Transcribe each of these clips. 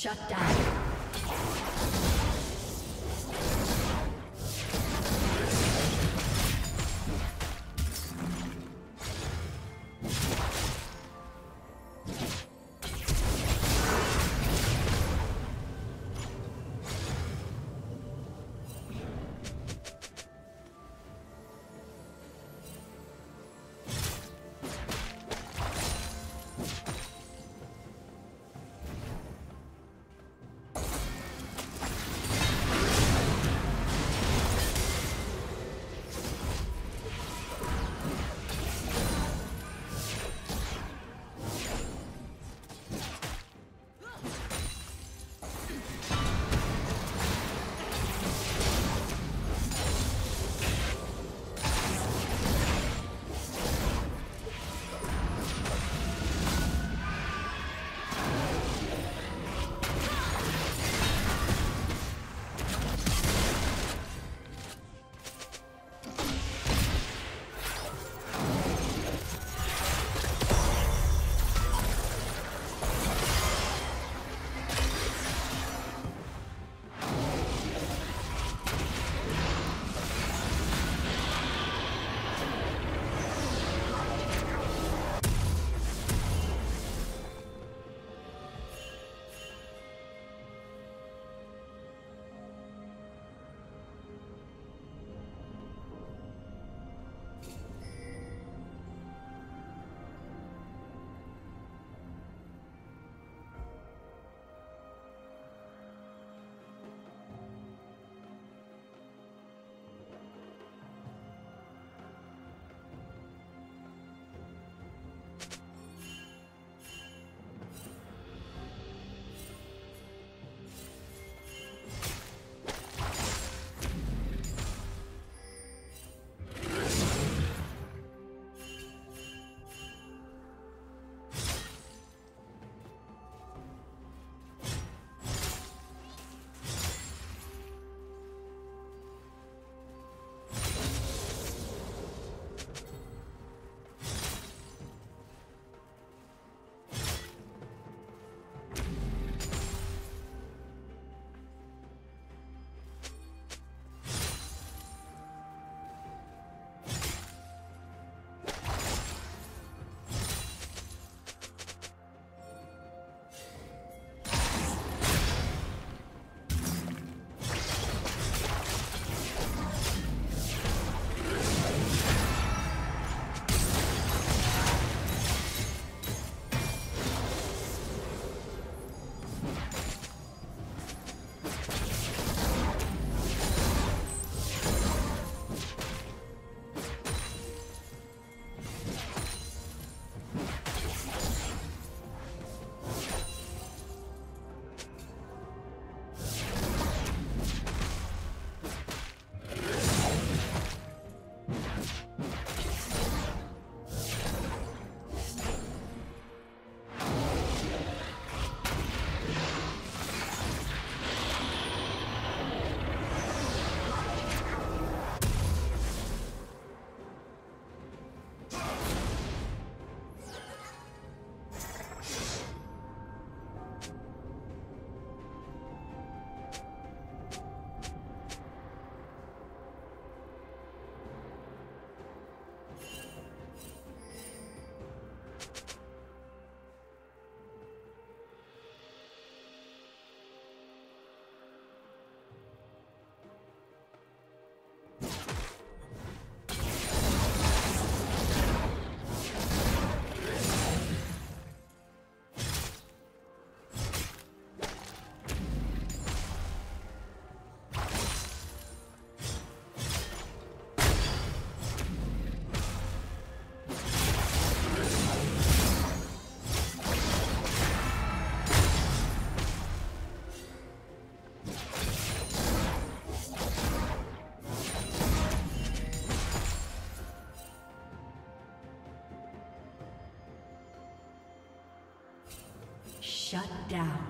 Shut down. Down.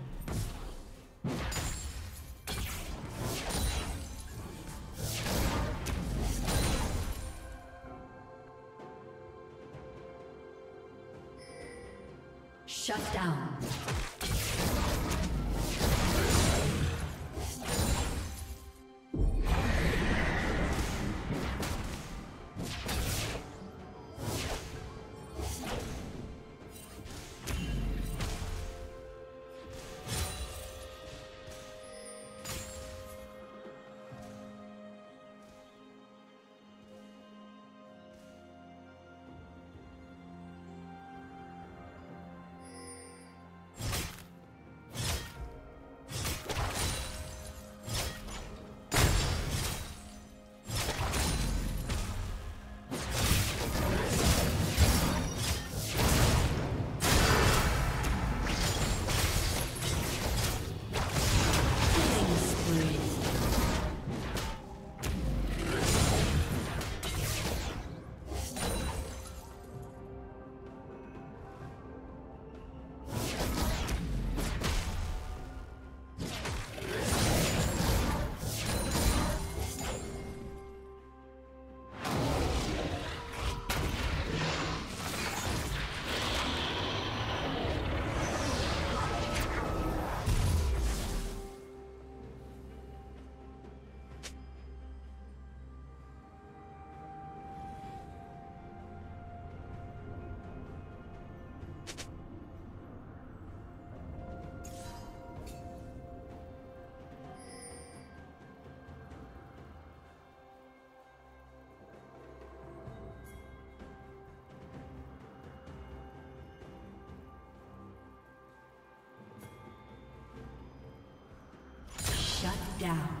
Shut down. Down.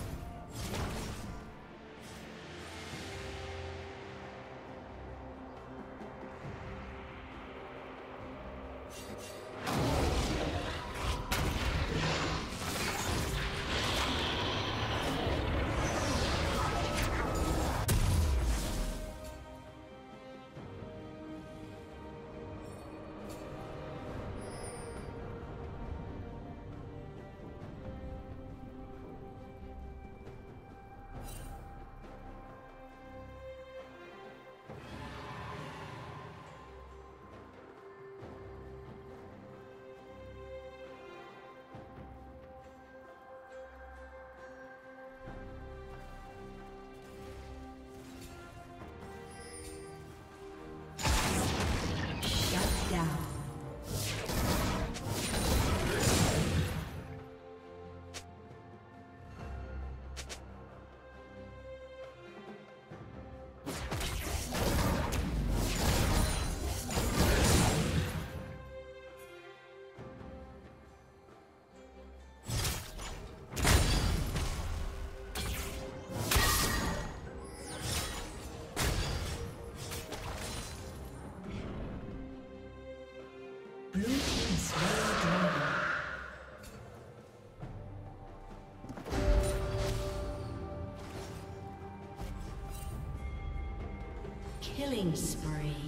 Killing spree.